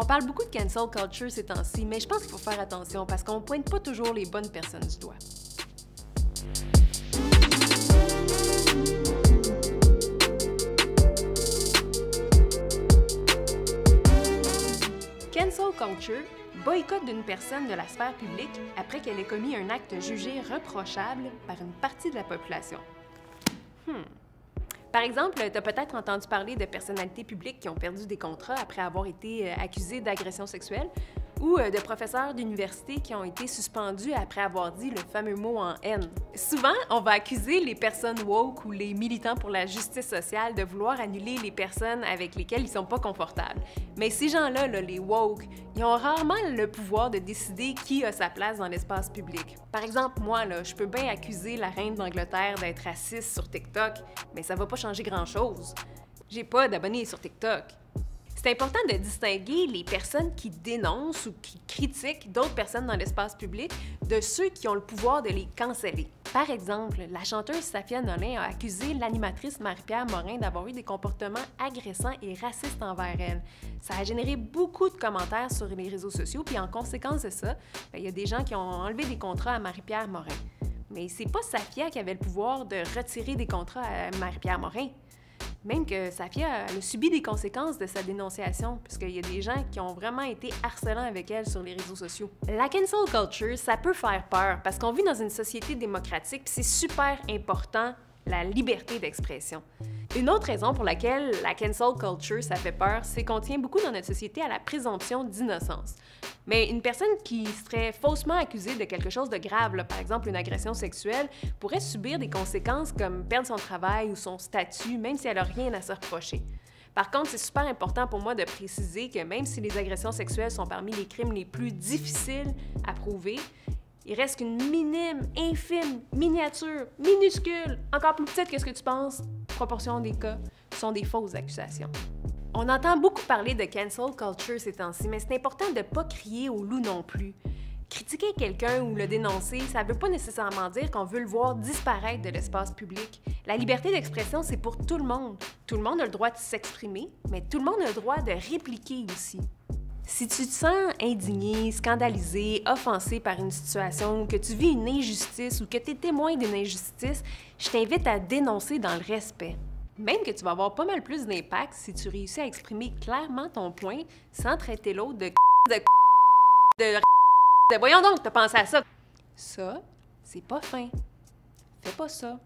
On parle beaucoup de cancel culture ces temps-ci, mais je pense qu'il faut faire attention parce qu'on pointe pas toujours les bonnes personnes du doigt. Cancel culture, boycott d'une personne de la sphère publique après qu'elle ait commis un acte jugé reprochable par une partie de la population. Hmm. Par exemple, tu as peut-être entendu parler de personnalités publiques qui ont perdu des contrats après avoir été euh, accusées d'agression sexuelle ou euh, de professeurs d'université qui ont été suspendus après avoir dit le fameux mot en haine. Souvent, on va accuser les personnes woke ou les militants pour la justice sociale de vouloir annuler les personnes avec lesquelles ils sont pas confortables. Mais ces gens-là, les woke, ils ont rarement le pouvoir de décider qui a sa place dans l'espace public. Par exemple, moi, je peux bien accuser la reine d'Angleterre d'être raciste sur TikTok, mais ça va pas changer grand-chose. J'ai pas d'abonnés sur TikTok. C'est important de distinguer les personnes qui dénoncent ou qui critiquent d'autres personnes dans l'espace public de ceux qui ont le pouvoir de les canceller. Par exemple, la chanteuse Safia Nolin a accusé l'animatrice Marie-Pierre Morin d'avoir eu des comportements agressants et racistes envers elle. Ça a généré beaucoup de commentaires sur les réseaux sociaux, puis en conséquence de ça, ben, il y a des gens qui ont enlevé des contrats à Marie-Pierre Morin. Mais c'est pas Safia qui avait le pouvoir de retirer des contrats à Marie-Pierre Morin. Même que Safia a subi des conséquences de sa dénonciation, puisqu'il y a des gens qui ont vraiment été harcelants avec elle sur les réseaux sociaux. La cancel culture, ça peut faire peur, parce qu'on vit dans une société démocratique, c'est super important la liberté d'expression. Une autre raison pour laquelle la cancel culture, ça fait peur, c'est qu'on tient beaucoup dans notre société à la présomption d'innocence. Mais une personne qui serait faussement accusée de quelque chose de grave, par exemple une agression sexuelle, pourrait subir des conséquences comme perdre son travail ou son statut, même si elle n'a rien à se reprocher. Par contre, c'est super important pour moi de préciser que même si les agressions sexuelles sont parmi les crimes les plus difficiles à prouver, il reste qu'une minime, infime, miniature, minuscule, encore plus petite que ce que tu penses, proportion des cas, sont des fausses accusations. On entend beaucoup parler de cancel culture ces temps-ci, mais c'est important de ne pas crier au loup non plus. Critiquer quelqu'un ou le dénoncer, ça ne veut pas nécessairement dire qu'on veut le voir disparaître de l'espace public. La liberté d'expression, c'est pour tout le monde. Tout le monde a le droit de s'exprimer, mais tout le monde a le droit de répliquer aussi. Si tu te sens indigné, scandalisé, offensé par une situation, que tu vis une injustice ou que tu es témoin d'une injustice, je t'invite à dénoncer dans le respect. Même que tu vas avoir pas mal plus d'impact si tu réussis à exprimer clairement ton point sans traiter l'autre de de de de voyons donc, t'as pensé à ça. Ça, c'est pas fin. Fais pas ça.